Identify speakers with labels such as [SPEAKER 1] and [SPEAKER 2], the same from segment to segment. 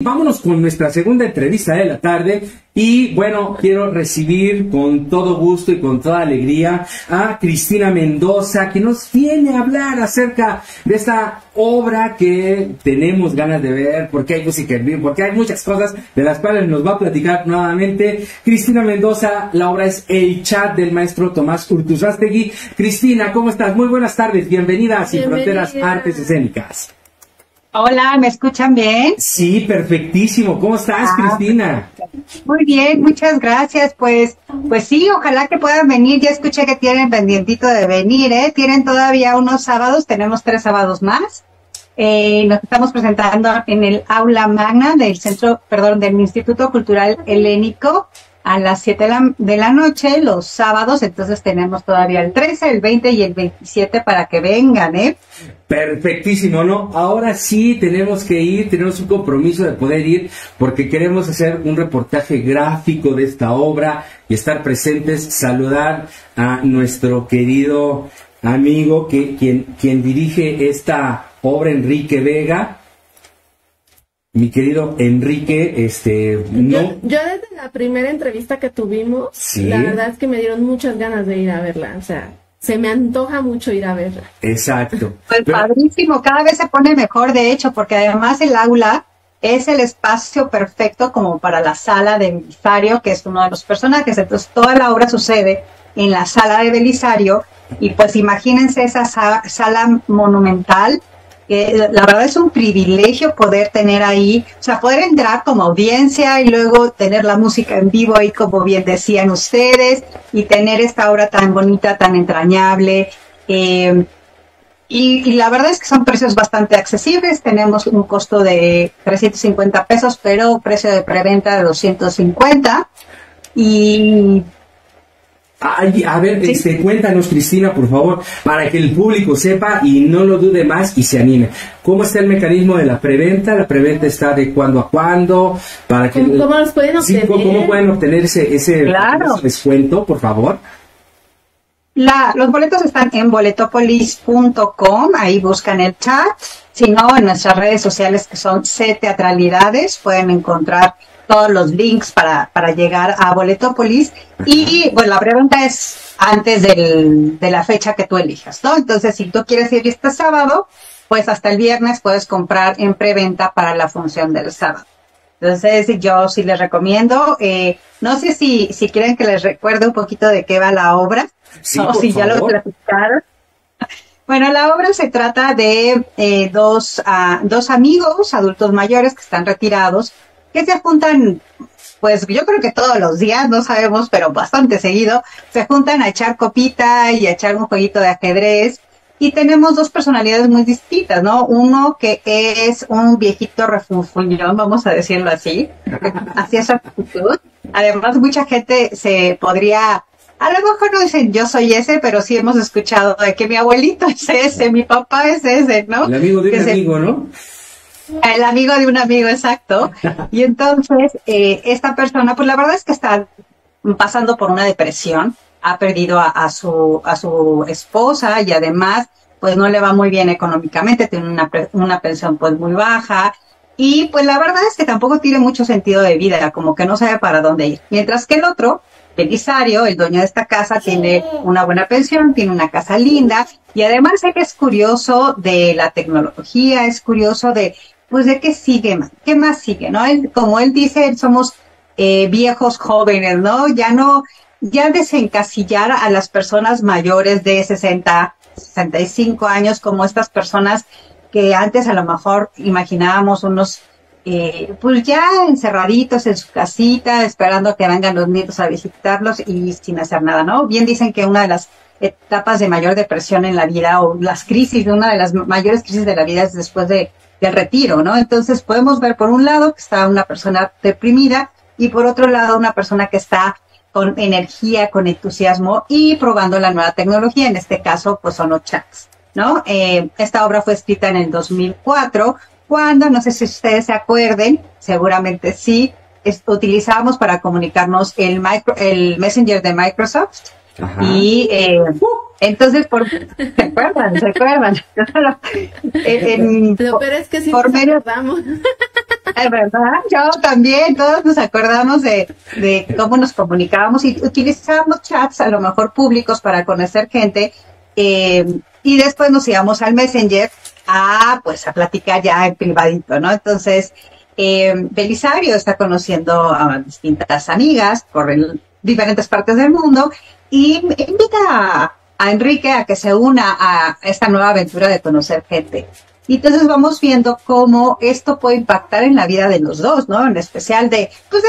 [SPEAKER 1] Vámonos con nuestra segunda entrevista de la tarde y bueno, quiero recibir con todo gusto y con toda alegría a Cristina Mendoza que nos viene a hablar acerca de esta obra que tenemos ganas de ver, porque hay música en vivo, porque hay muchas cosas de las cuales nos va a platicar nuevamente Cristina Mendoza. La obra es El chat del maestro Tomás Urtuzastegui. Cristina, ¿cómo estás? Muy buenas tardes, bienvenida a Sin Fronteras Artes Escénicas.
[SPEAKER 2] Hola, ¿me escuchan bien?
[SPEAKER 1] Sí, perfectísimo. ¿Cómo estás, ah, Cristina?
[SPEAKER 2] Muy bien, muchas gracias. Pues, pues sí, ojalá que puedan venir. Ya escuché que tienen pendientito de venir, ¿eh? Tienen todavía unos sábados, tenemos tres sábados más. Eh, nos estamos presentando en el aula magna del centro, perdón, del Instituto Cultural Helénico a las 7 de la, noche los sábados, entonces tenemos todavía el 13, el 20 y el 27 para que vengan, ¿eh?
[SPEAKER 1] Perfectísimo, ¿no? Ahora sí tenemos que ir, tenemos un compromiso de poder ir porque queremos hacer un reportaje gráfico de esta obra y estar presentes, saludar a nuestro querido amigo que quien, quien dirige esta obra, Enrique Vega, mi querido Enrique, este,
[SPEAKER 3] no. Yo, desde la primera entrevista que tuvimos, la verdad es que me dieron muchas ganas de ir a verla, o sea, se me antoja mucho ir a verla.
[SPEAKER 1] Exacto.
[SPEAKER 2] Pues padrísimo, cada vez se pone mejor, de hecho, porque además el aula es el espacio perfecto como para la sala de Belisario, que es uno de los personajes. Entonces, toda la obra sucede en la sala de Belisario, y pues imagínense esa sala monumental la verdad es un privilegio poder tener ahí, o sea, poder entrar como audiencia y luego tener la música en vivo ahí, como bien decían ustedes, y tener esta obra tan bonita, tan entrañable. Eh, y, la verdad es que son precios bastante accesibles. Tenemos un costo de 350 pesos, pero precio de preventa de 250. Y
[SPEAKER 1] a ver, este, cuéntanos, Cristina, por favor, para que el público sepa y no lo dude más y se anime. ¿Cómo está el mecanismo de la preventa? ¿La preventa está de cuándo a cuándo? Para que,
[SPEAKER 3] ¿Cómo, los pueden obtener?
[SPEAKER 1] ¿cómo, pueden obtener ese, ese, descuento, por favor?
[SPEAKER 2] La, los boletos están en boletopolis.com, ahí buscan el chat. Si no, en nuestras redes sociales que son C Teatralidades, pueden encontrar todos los links para, para llegar a Boletopolis. Y bueno, la pregunta es antes del, de la fecha que tú elijas, ¿no? Entonces, si tú quieres ir este sábado, pues hasta el viernes puedes comprar en preventa para la función del sábado. Entonces, yo sí les recomiendo. Eh, no sé si, si quieren que les recuerde un poquito de qué va la obra, o si ya lo platicaron. Bueno, la obra se trata de eh, dos, uh, dos amigos adultos mayores que están retirados que se juntan, pues yo creo que todos los días, no sabemos, pero bastante seguido, se juntan a echar copita y a echar un jueguito de ajedrez. Y tenemos dos personalidades muy distintas, ¿no? Uno que es un viejito refunfuñón, vamos a decirlo así, hacia esa actitud. Además, mucha gente se podría a lo mejor no dicen yo soy ese, pero sí hemos escuchado de que mi abuelito es ese, mi papá es ese, ¿no?
[SPEAKER 1] El amigo de un amigo, ¿no?
[SPEAKER 2] El amigo de un amigo, exacto. Y entonces, eh, esta persona, pues la verdad es que está pasando por una depresión, ha perdido a, su, a su esposa y además, pues no le va muy bien económicamente, tiene una, una pensión pues muy baja. Y pues la verdad es que tampoco tiene mucho sentido de vida, como que no sabe para dónde ir. Mientras que el otro, Belisario, el dueño de esta casa, tiene una buena pensión, tiene una casa linda y además es curioso de la tecnología, es curioso de pues de qué sigue, qué más sigue, ¿no? como él dice, somos eh, viejos jóvenes, ¿no? Ya no, ya desencasillar a las personas mayores de 60, 65 años como estas personas que antes a lo mejor imaginábamos unos, eh, pues ya encerraditos en su casita, esperando que vengan los nietos a visitarlos y sin hacer nada, ¿no? Bien dicen que una de las etapas de mayor depresión en la vida o las crisis, una de las mayores crisis de la vida es después de del retiro, ¿no? Entonces podemos ver por un lado que está una persona deprimida y por otro lado una persona que está con energía, con entusiasmo y probando la nueva tecnología, en este caso pues son los chats, ¿no? Eh, esta obra fue escrita en el 2004, cuando, no sé si ustedes se acuerden, seguramente sí, utilizábamos para comunicarnos el, micro, el Messenger de Microsoft y eh, entonces, por, ¿se acuerdan? ¿Se acuerdan?
[SPEAKER 3] Pero, pero es que sí por medio,
[SPEAKER 2] Es verdad, yo también, todos nos acordamos de, de cómo nos comunicábamos y utilizábamos chats a lo mejor públicos para conocer gente eh, y después nos íbamos al Messenger a pues a platicar ya en privadito, ¿no? Entonces, eh, Belisario está conociendo a distintas amigas por diferentes partes del mundo y invita a, Enrique a que se una a esta nueva aventura de conocer gente. Y entonces vamos viendo cómo esto puede impactar en la vida de los dos, ¿no? En especial de, pues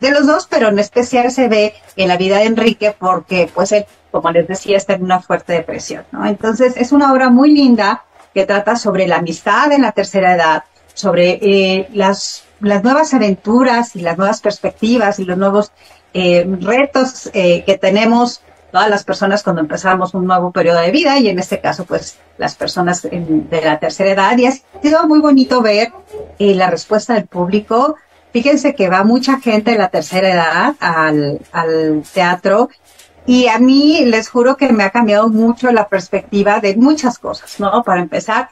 [SPEAKER 2] de, los dos, pero en especial se ve en la vida de Enrique porque, pues él, como les decía, está en una fuerte depresión, ¿no? Entonces es una obra muy linda que trata sobre la amistad en la tercera edad, sobre eh, las, las nuevas aventuras y las nuevas perspectivas y los nuevos eh, retos eh, que tenemos todas las personas cuando empezamos un nuevo periodo de vida y en este caso pues las personas de la tercera edad y ha sido muy bonito ver eh, la respuesta del público. Fíjense que va mucha gente de la tercera edad al, al teatro y a mí les juro que me ha cambiado mucho la perspectiva de muchas cosas, ¿no? Para empezar,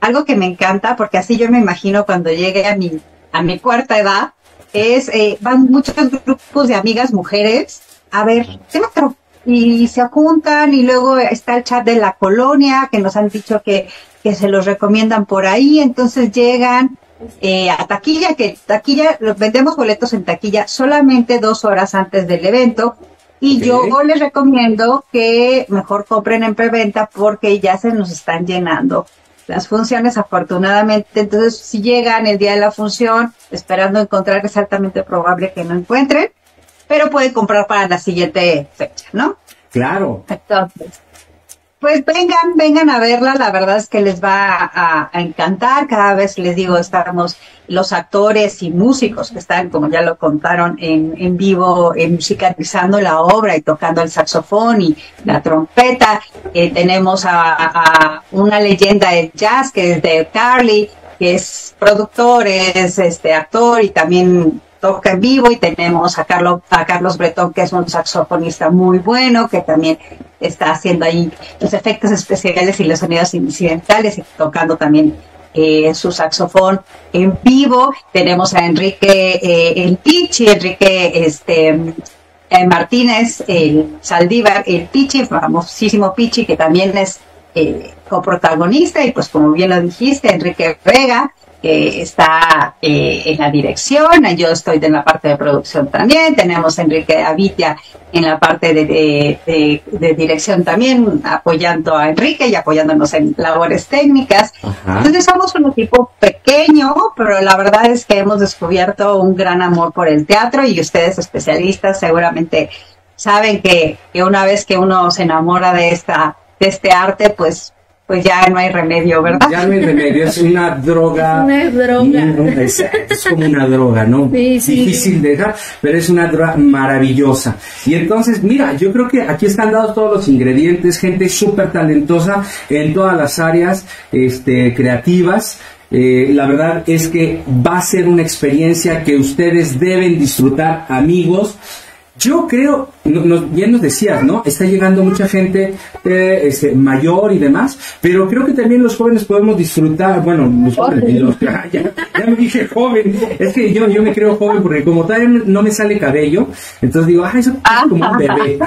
[SPEAKER 2] algo que me encanta, porque así yo me imagino cuando llegue a mi, a mi cuarta edad, es, eh, van muchos grupos de amigas mujeres a ver teatro y se juntan y luego está el chat de la colonia que nos han dicho que, que se los recomiendan por ahí, entonces llegan eh, a taquilla, que taquilla, vendemos boletos en taquilla solamente dos horas antes del evento y yo les recomiendo que mejor compren en preventa porque ya se nos están llenando las funciones afortunadamente. Entonces, si llegan el día de la función esperando encontrar, es altamente probable que no encuentren pero pueden comprar para la siguiente fecha, ¿no?
[SPEAKER 1] Claro.
[SPEAKER 2] Entonces, pues vengan, vengan a verla, la verdad es que les va a, encantar, cada vez les digo, estamos los actores y músicos que están, como ya lo contaron, en, en vivo, en musicalizando la obra y tocando el saxofón y la trompeta, eh, tenemos a, a, una leyenda de jazz que es de Carly, que es productor, es este actor y también toca en vivo. Y tenemos a Carlos, a Carlos Bretón, que es un saxofonista muy bueno, que también está haciendo ahí los efectos especiales y los sonidos incidentales y tocando también eh, su saxofón en vivo. Tenemos a Enrique eh, el Pichi, Enrique este, eh, Martínez, el Saldívar, el Pichi, famosísimo Pichi, que también es eh, coprotagonista y pues como bien lo dijiste, Enrique Vega, que está eh, en la dirección, yo estoy en la parte de producción también, tenemos a Enrique Avitia en la parte de, dirección también, apoyando a Enrique y apoyándonos en labores técnicas. Entonces somos un equipo pequeño, pero la verdad es que hemos descubierto un gran amor por el teatro y ustedes especialistas seguramente saben que, que una vez que uno se enamora de esta de este arte, pues pues ya no hay remedio, ¿verdad?
[SPEAKER 1] Ya no hay remedio, es una droga.
[SPEAKER 3] Una droga.
[SPEAKER 1] Es, como una droga, ¿no?
[SPEAKER 3] Sí, sí.
[SPEAKER 1] Difícil de dejar, pero es una droga maravillosa. Y entonces, mira, yo creo que aquí están dados todos los ingredientes, gente súper talentosa en todas las áreas este, creativas. Eh, la verdad es que va a ser una experiencia que ustedes deben disfrutar, amigos. Yo creo, bien nos decías, ¿no? Está llegando mucha gente eh, este, mayor y demás, pero creo que también los jóvenes podemos disfrutar, bueno, los jóvenes, ya, me dije joven, es que yo, yo me creo joven porque como todavía no me sale cabello, entonces digo, ah, eso es como un bebé.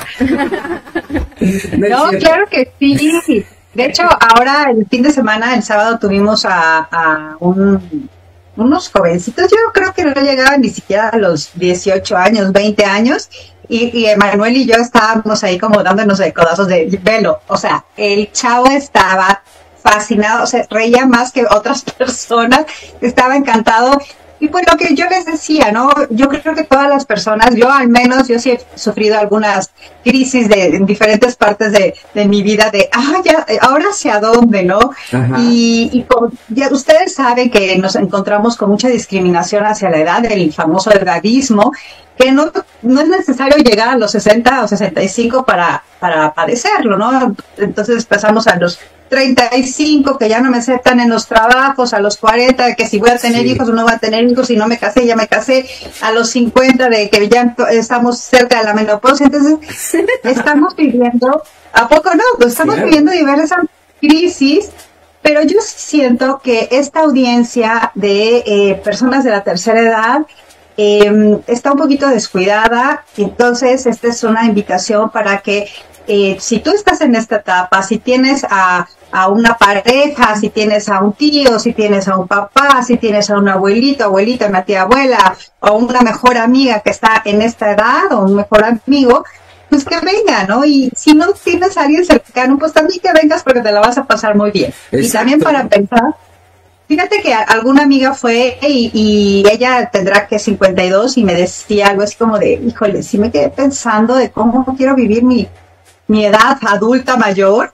[SPEAKER 2] no, claro que sí. De hecho, ahora el fin de semana, el sábado, tuvimos a, a un unos jovencitos, yo creo que no llegaban ni siquiera a los 18 años, 20 años, y, y Emanuel y yo estábamos ahí como dándonos de codazos de velo. O sea, el chavo estaba fascinado, o sea, reía más que otras personas, estaba encantado y pues lo que yo les decía, ¿no? Yo creo que todas las personas, yo al menos, yo sí he sufrido algunas crisis de, en diferentes partes de, mi vida de, ah, ya, ahora hacia dónde, ¿no? Y, y ya ustedes saben que nos encontramos con mucha discriminación hacia la edad, el famoso edadismo, que no, no es necesario llegar a los 60 o 65 para, para padecerlo, ¿no? Entonces pasamos a los 35 que ya no me aceptan en los trabajos, a los 40 que si voy a tener hijos o no voy a tener hijos, si no me casé, ya me casé, a los 50 de que ya estamos cerca de la menopausia, entonces estamos viviendo, ¿a poco no? Pues estamos viviendo diversas crisis pero yo siento que esta audiencia de eh, personas de la tercera edad em, está un poquito descuidada, entonces esta es una invitación para que eh, si tú estás en esta etapa, si tienes a, a, una pareja, si tienes a un tío, si tienes a un papá, si tienes a un abuelito, abuelita, una tía abuela, o una mejor amiga que está en esta edad, o un mejor amigo, pues que venga, ¿no? Y si no tienes a alguien cercano, pues también que vengas porque te la vas a pasar muy bien. Y también para pensar, fíjate que alguna amiga fue y, y, ella tendrá que 52 y me decía algo así como de, híjole, sí me quedé pensando de cómo quiero vivir mi mi edad adulta mayor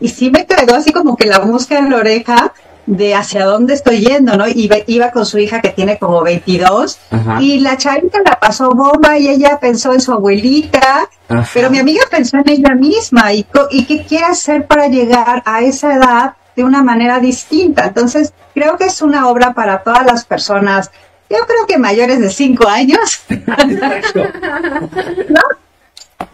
[SPEAKER 2] y sí me quedó así como que la música en la oreja de hacia dónde estoy yendo, ¿no? Iba, iba con su hija que tiene como 22 y la chavita la pasó bomba y ella pensó en su abuelita, pero mi amiga pensó en ella misma y, y qué quiere hacer para llegar a esa edad de una manera distinta. Entonces, creo que es una obra para todas las personas, yo creo que mayores de 5 años. ¿No?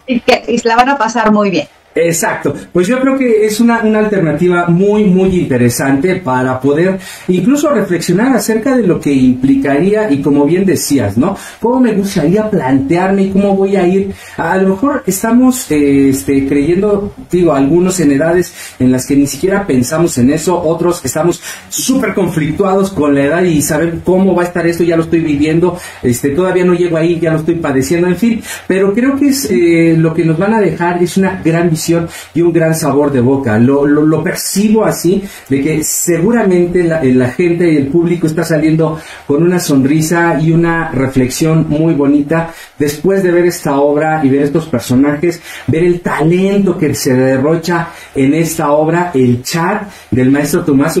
[SPEAKER 2] y que la van a pasar muy bien.
[SPEAKER 1] Exacto, pues yo creo que es una, una, alternativa muy, muy interesante para poder incluso reflexionar acerca de lo que implicaría y como bien decías, ¿no? ¿Cómo me gustaría plantearme y cómo voy a ir? A, lo mejor estamos eh, este, creyendo, digo, algunos en edades en las que ni siquiera pensamos en eso, otros estamos súper conflictuados con la edad y saber cómo va a estar esto, ya lo estoy viviendo, este, todavía no llego ahí, ya lo estoy padeciendo, en fin, pero creo que es eh, lo que nos van a dejar es una gran visión y un gran sabor de boca. Lo, lo, percibo así, de que seguramente la, la, gente y el público está saliendo con una sonrisa y una reflexión muy bonita después de ver esta obra y ver estos personajes, ver el talento que se derrocha en esta obra, el chat del maestro Tomás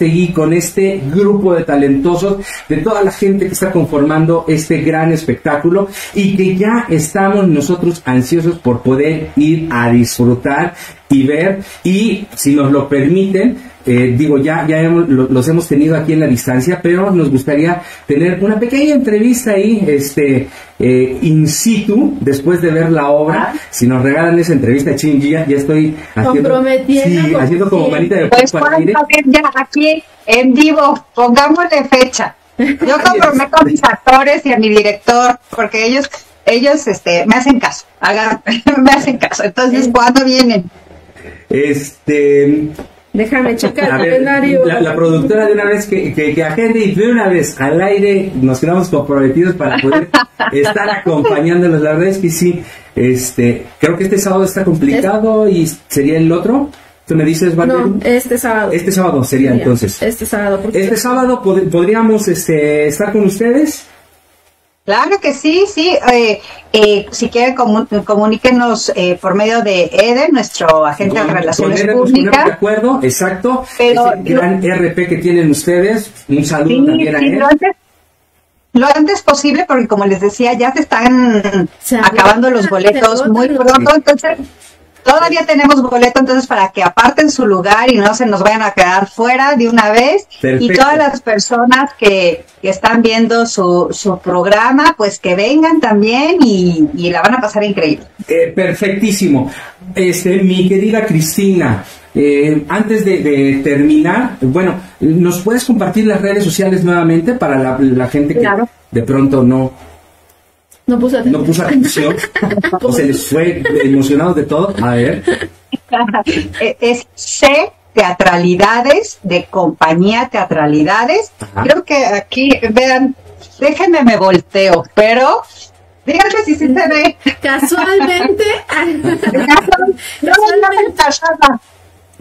[SPEAKER 1] y con este grupo de talentosos, de toda la gente que está conformando este gran espectáculo y que ya estamos nosotros ansiosos por poder ir a disfrutar disfrutar y ver y si nos lo permiten, eh, digo, ya, ya los hemos tenido aquí en la distancia, pero nos gustaría tener una pequeña entrevista ahí, este, eh, in situ, después de ver la obra. Ah. Si nos regalan esa entrevista, Chingy, ya, estoy haciendo, sí, haciendo como manita de
[SPEAKER 2] pues, ya aquí en vivo, pongámosle fecha. Yo comprometo a mis actores y a mi director, porque ellos ellos este, me hacen caso, hagan, me hacen caso. Entonces, ¿cuándo vienen?
[SPEAKER 1] Este.
[SPEAKER 3] Déjame checar el calendario.
[SPEAKER 1] La, productora de una vez que, que, que agende y de una vez al aire nos quedamos comprometidos para poder estar acompañándolos. La verdad es que sí, este, creo que este sábado está complicado y sería el otro. ¿Tú me dices,
[SPEAKER 3] Valeria? No, este sábado.
[SPEAKER 1] Este sábado sería, entonces.
[SPEAKER 3] Este sábado.
[SPEAKER 1] Este sábado podríamos este, estar con ustedes.
[SPEAKER 2] Claro que sí, sí. Eh, eh, si quieren, comuníquenos eh, por medio de EDE, nuestro agente de relaciones públicas.
[SPEAKER 1] De acuerdo, exacto. Pero, Ese gran RP que tienen ustedes. Un saludo también a él.
[SPEAKER 2] Lo antes, lo antes posible, porque como les decía, ya se están acabando los boletos muy pronto. Entonces, Todavía tenemos boleto, entonces para que aparten su lugar y no se nos vayan a quedar fuera de una vez. Y todas las personas que, están viendo su, su, programa, pues que vengan también y, la van a pasar increíble.
[SPEAKER 1] Eh, perfectísimo. Este, mi querida Cristina, eh, antes de, terminar, bueno, ¿nos puedes compartir las redes sociales nuevamente para la, gente que de pronto no,
[SPEAKER 3] no puso atención.
[SPEAKER 1] No puso atención. o se les fue emocionado de todo. A ver.
[SPEAKER 2] es C Teatralidades de compañía Teatralidades. Creo que aquí, vean, déjenme me volteo, pero díganme si sí se ve.
[SPEAKER 3] Casualmente.
[SPEAKER 2] Casualmente.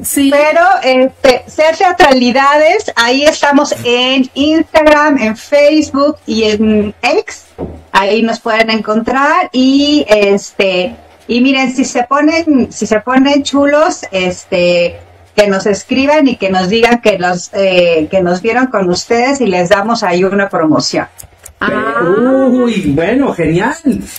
[SPEAKER 2] Sí. Pero este, ser teatralidades, ahí estamos en Instagram, en Facebook y en X. Ahí nos pueden encontrar y este y miren si se ponen si se ponen chulos este que nos escriban y que nos digan que los eh, que nos vieron con ustedes y les damos ahí una promoción.
[SPEAKER 1] Ah. Uy, bueno, genial.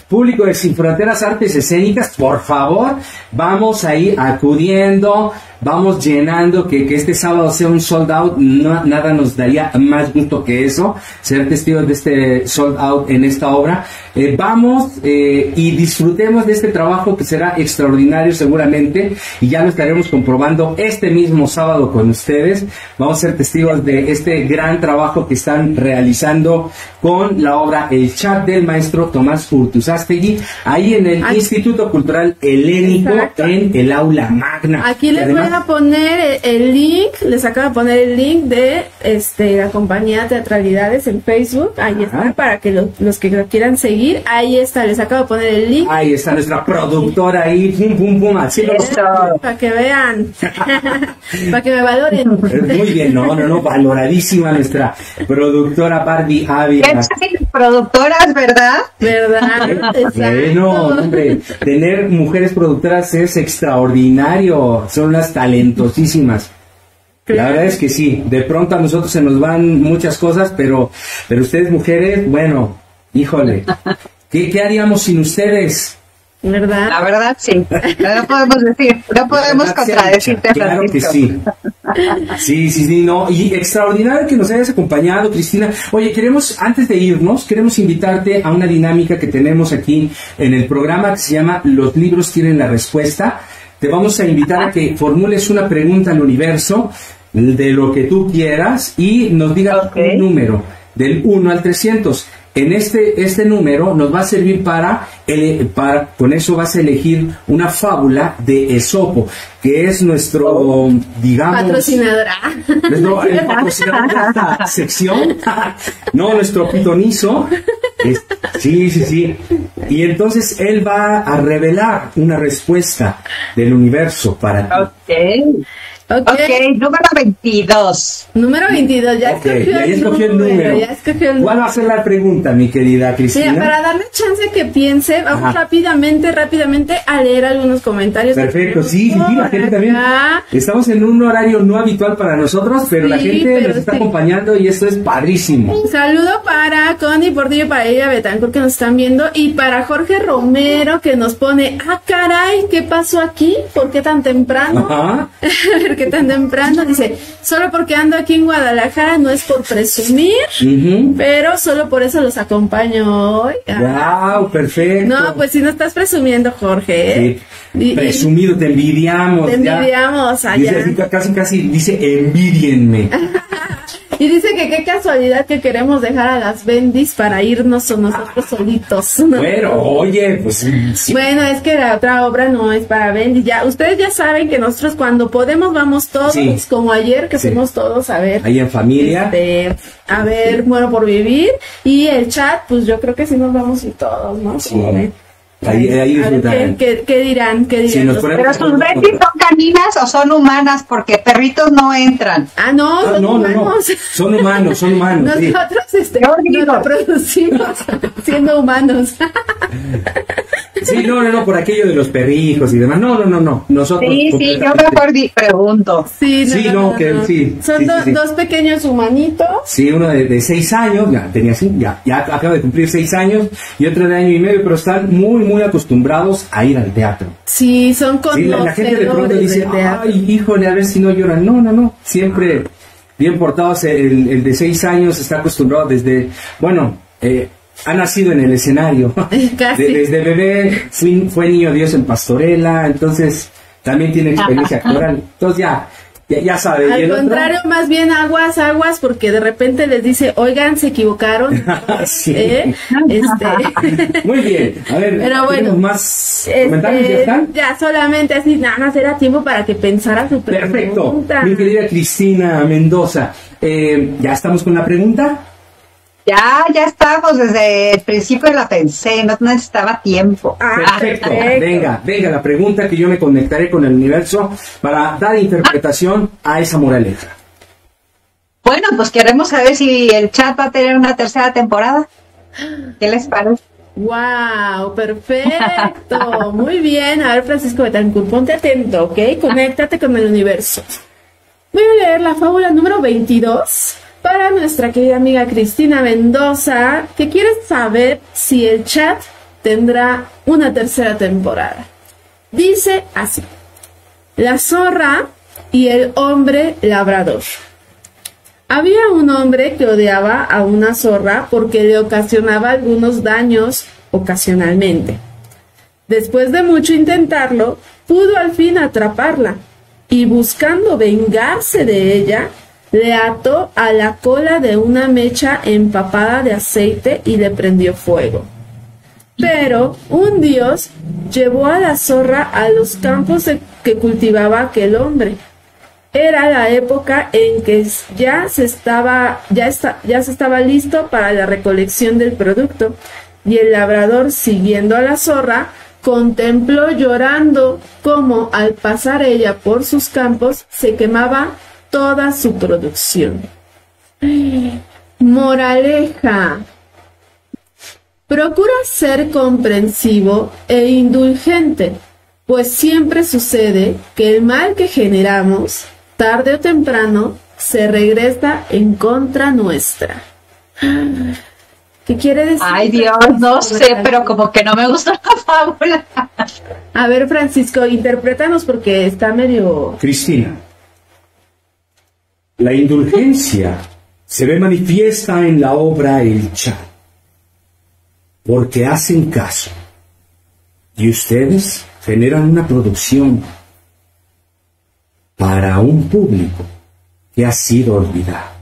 [SPEAKER 1] Público de Sin Fronteras Artes Escénicas, por favor, vamos a ir acudiendo vamos llenando, que, que este sábado sea un sold out, no, nada nos daría más gusto que eso, ser testigos de este sold out en esta obra. Eh, vamos eh, y disfrutemos de este trabajo que será extraordinario seguramente y ya lo estaremos comprobando este mismo sábado con ustedes. Vamos a ser testigos de este gran trabajo que están realizando con la obra El chat del maestro Tomás Urtuzastegui, ahí en el Instituto Cultural Helénico en el aula magna.
[SPEAKER 3] Aquí les voy a poner el link, les acabo de poner el link de este la compañía Teatralidades en Facebook, ahí está, para que los que lo quieran seguir Ahí está, les acabo de poner el link.
[SPEAKER 1] Ahí está nuestra productora ahí, pum, pum, pum, así
[SPEAKER 3] Para que vean, para que me valoren.
[SPEAKER 1] Muy bien, no, no, no, valoradísima nuestra productora Barbie Ávila.
[SPEAKER 2] Productoras, ¿verdad?
[SPEAKER 3] ¿Verdad?
[SPEAKER 1] Bueno, hombre, tener mujeres productoras es extraordinario, son las talentosísimas. La verdad es que sí, de pronto a nosotros se nos van muchas cosas, pero, pero ustedes mujeres, bueno, Híjole, ¿qué, haríamos sin ustedes?
[SPEAKER 3] ¿Verdad?
[SPEAKER 2] La verdad, sí. No podemos decir, no podemos contradecirte.
[SPEAKER 1] Claro que sí. Sí, sí, sí, no. Y extraordinario que nos hayas acompañado, Cristina. Oye, queremos, antes de irnos, queremos invitarte a una dinámica que tenemos aquí en el programa que se llama Los libros tienen la respuesta. Te vamos a invitar a que formules una pregunta al universo de lo que tú quieras y nos digas un número del 1 al 300. En este, este número nos va a servir para, para, con eso vas a elegir una fábula de Esopo, que es nuestro, digamos...
[SPEAKER 3] Patrocinadora.
[SPEAKER 1] Nuestro, el patrocinador de esta sección. no, nuestro pitonizo. sí, sí, sí. Y entonces él va a revelar una respuesta del universo para ti.
[SPEAKER 2] Okay. Ok, número 22.
[SPEAKER 3] Número 22, ya escogió,
[SPEAKER 1] ya escogió el número. Ya escogió el ¿Cuál va a ser la pregunta, mi querida Cristina?
[SPEAKER 3] Mira, para darle chance que piense, vamos rápidamente, rápidamente a leer algunos comentarios.
[SPEAKER 1] Perfecto, sí, sí, la gente también. Estamos en un horario no habitual para nosotros, pero la gente nos está acompañando y esto es padrísimo.
[SPEAKER 3] Un saludo para Connie Portillo, para ella Betancourt que nos están viendo y para Jorge Romero que nos pone, ah, caray, ¿qué pasó aquí? ¿Por qué tan temprano? Ajá. que tan temprano. Dice, solo porque ando aquí en Guadalajara no es por presumir, pero solo por eso los acompaño hoy.
[SPEAKER 1] Wow, perfecto.
[SPEAKER 3] No, pues si no estás presumiendo, Jorge.
[SPEAKER 1] ¿eh? Presumido, te envidiamos.
[SPEAKER 3] Te envidiamos allá.
[SPEAKER 1] Dice, casi, casi dice, envidienme.
[SPEAKER 3] Y dice que qué casualidad que queremos dejar a las bendis para irnos nosotros solitos.
[SPEAKER 1] Bueno, oye, pues.
[SPEAKER 3] Bueno, es que la otra obra no es para bendis. Ya, ustedes ya saben que nosotros cuando podemos vamos todos, como ayer que fuimos todos a ver.
[SPEAKER 1] Ahí en familia.
[SPEAKER 3] Este, a ver, bueno, por vivir. Y el chat, pues yo creo que sí nos vamos y todos, ¿no? Sí.
[SPEAKER 1] Ahí, ahí
[SPEAKER 3] ¿qué, qué, dirán? ¿Qué dirán?
[SPEAKER 2] Pero sus bendis son caninas o son humanas porque perritos no entran.
[SPEAKER 3] Ah, no, ah, son no, humanos. No,
[SPEAKER 1] Son humanos, son humanos.
[SPEAKER 3] Nosotros este, nos reproducimos siendo humanos.
[SPEAKER 1] Sí, no, no, no, por aquello de los perrijos y demás. No, no, no, no. Nosotros.
[SPEAKER 2] Sí, sí, yo mejor pregunto.
[SPEAKER 3] Sí,
[SPEAKER 1] no, sí, no, que sí.
[SPEAKER 3] Son dos pequeños humanitos.
[SPEAKER 1] Sí, uno de, de, seis años, ya tenía así, ya, ya acaba de cumplir seis años, y otro de año y medio, pero están muy, muy acostumbrados a ir al teatro.
[SPEAKER 3] Sí, son con
[SPEAKER 1] sí, la, gente de pronto dice, ay, híjole, a ver si no lloran. No, no, no, siempre bien portados. El, el de seis años está acostumbrado desde, bueno, eh, ha nacido en el escenario. desde bebé fue, niño Dios en pastorela, entonces también tiene experiencia actoral. Entonces ya, ya, ya sabe.
[SPEAKER 3] Al contrario, más bien aguas, aguas, porque de repente les dice, oigan, se equivocaron. ¿Eh?
[SPEAKER 1] Este... Muy bien. A ver, Pero bueno, más este, comentarios? ¿Ya están?
[SPEAKER 3] Ya, solamente así, nada más era tiempo para que pensara su pregunta.
[SPEAKER 1] Perfecto. Mi querida Cristina Mendoza, eh, ¿ya estamos con la pregunta?
[SPEAKER 2] Ya, ya estamos, desde el principio la pensé, no necesitaba tiempo.
[SPEAKER 1] Ah, perfecto. Venga, venga, la pregunta que yo me conectaré con el universo para dar interpretación a esa moraleja.
[SPEAKER 2] Bueno, pues queremos saber si el chat va a tener una tercera temporada. ¿Qué les parece?
[SPEAKER 3] ¡Wow! Perfecto. Muy bien. A ver, Francisco Betancourt, ponte atento, ¿ok? Conéctate con el universo. Voy a leer la fábula número 22 para nuestra querida amiga Cristina Mendoza, que quiere saber si el chat tendrá una tercera temporada. Dice así, la zorra y el hombre labrador. Había un hombre que odiaba a una zorra porque le ocasionaba algunos daños ocasionalmente. Después de mucho intentarlo, pudo al fin atraparla y buscando vengarse de ella, le ató a la cola de una mecha empapada de aceite y le prendió fuego. Pero un dios llevó a la zorra a los campos que cultivaba aquel hombre era la época en que ya se estaba, ya, ya se estaba listo para la recolección del producto y el labrador, siguiendo a la zorra, contempló llorando cómo al pasar ella por sus campos se quemaba toda su producción. Moraleja. Procura ser comprensivo e indulgente, pues siempre sucede que el mal que generamos tarde o temprano se regresa en contra nuestra. ¿Qué quiere decir?
[SPEAKER 2] Ay Dios, no sé, pero como que no me gusta la fábula.
[SPEAKER 3] A ver, Francisco, interprétanos porque está medio...
[SPEAKER 1] Cristina, la indulgencia se ve manifiesta en la obra El Chat, porque hacen caso. Y ustedes generan una producción para un público que ha sido olvidado.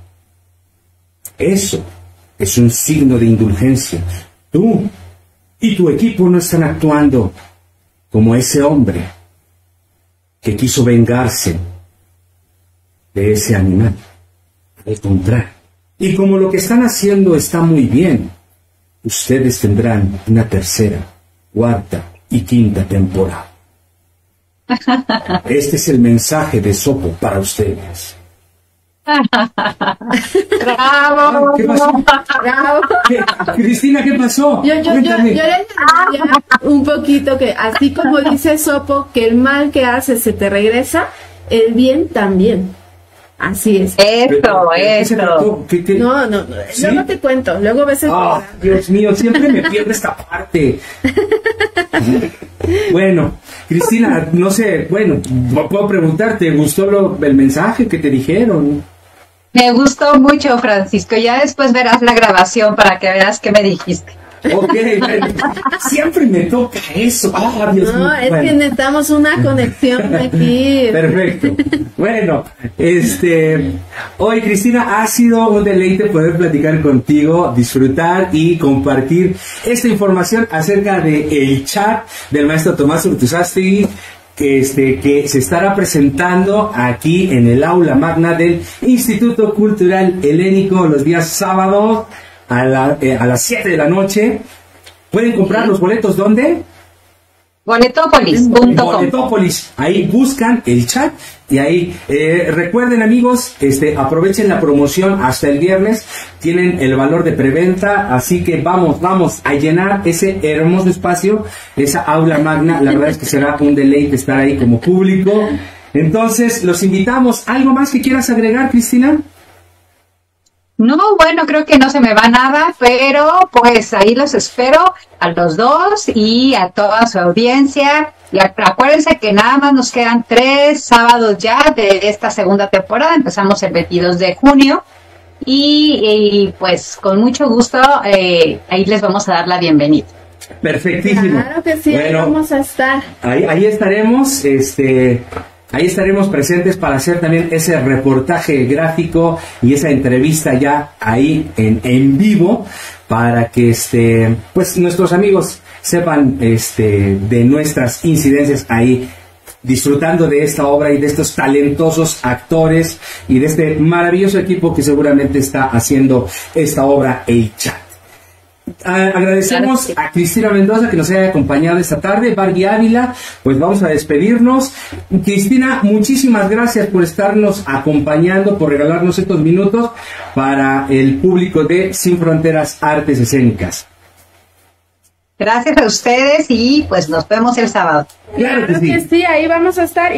[SPEAKER 1] Eso es un signo de indulgencia. Tú y tu equipo no están actuando como ese hombre que quiso vengarse de ese animal. Al contrario. Y como lo que están haciendo está muy bien, ustedes tendrán una tercera, cuarta y quinta temporada. Este es el mensaje de Sopo para ustedes.
[SPEAKER 2] ¡Bravo!
[SPEAKER 1] ¿Qué pasó? Cristina, ¿qué pasó?
[SPEAKER 3] Yo, yo, yo, le un poquito que, así como dice Sopo, que el mal que haces se te regresa, el bien también. Así es.
[SPEAKER 2] Eso, eso.
[SPEAKER 3] No, no, no. luego te cuento, luego ves el
[SPEAKER 1] oh, Dios mío, siempre me pierdo esta parte. bueno, Cristina, no sé, bueno, puedo preguntarte, ¿gustó lo, el mensaje que te dijeron?
[SPEAKER 2] Me gustó mucho, Francisco. Ya después verás la grabación para que veas qué me dijiste.
[SPEAKER 1] Ok, siempre me toca eso.
[SPEAKER 3] Oh, Dios no, es que necesitamos una conexión aquí.
[SPEAKER 1] Perfecto. Bueno, este, hoy Cristina ha sido un deleite poder platicar contigo, disfrutar y compartir esta información acerca del el chat del maestro Tomás Urtuzasti que, este, que se estará presentando aquí en el aula magna del Instituto Cultural Helénico los días sábados a, eh, a las 7 de la noche. ¿Pueden comprar los boletos dónde?
[SPEAKER 2] Boletopolis.com.
[SPEAKER 1] Boletopolis. Ahí buscan el chat y ahí eh, recuerden amigos, este aprovechen la promoción hasta el viernes. Tienen el valor de preventa, así que vamos, vamos a llenar ese hermoso espacio, esa aula magna. La verdad es que será un deleite estar ahí como público. Entonces los invitamos. ¿Algo más que quieras agregar, Cristina?
[SPEAKER 2] No, bueno, creo que no se me va nada, pero pues ahí los espero a los dos y a toda su audiencia. Y acuérdense que nada más nos quedan tres sábados ya de esta segunda temporada. Empezamos el 22 de junio. Y, pues con mucho gusto eh, ahí les vamos a dar la bienvenida.
[SPEAKER 1] Perfectísimo.
[SPEAKER 3] Claro que sí, ahí vamos a estar.
[SPEAKER 1] Ahí, ahí estaremos. Este, Ahí estaremos presentes para hacer también ese reportaje gráfico y esa entrevista ya ahí en, en vivo para que este, pues nuestros amigos sepan este, de nuestras incidencias ahí disfrutando de esta obra y de estos talentosos actores y de este maravilloso equipo que seguramente está haciendo esta obra El Chat. Agradecemos a Cristina Mendoza que nos haya acompañado esta tarde, Barbie Ávila, pues vamos a despedirnos. Cristina, muchísimas gracias por estarnos acompañando, por regalarnos estos minutos para el público de Sin Fronteras Artes Escénicas.
[SPEAKER 2] Gracias a ustedes y pues nos vemos el sábado.
[SPEAKER 3] Claro, que, sí. ahí vamos a estar.